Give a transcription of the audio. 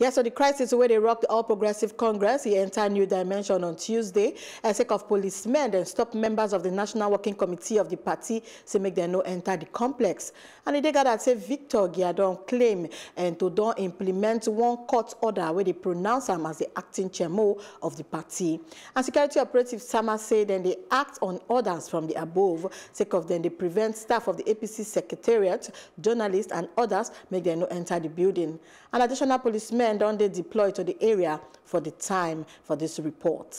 Yes, so the crisis where they rocked the All Progressive Congress, he entered new dimension on Tuesday. A sake of policemen then stopped members of the National Working Committee of the party to make them no enter the complex. And they got that say Victor Giadom claim and to don't implement one court order where they pronounce him as the acting chairman of the party. And security operative Sama said then they act on orders from the above, sake of then they prevent staff of the APC secretariat, journalists and others make them no enter the building. And additional policemen men don't they deploy to the area for the time for this report.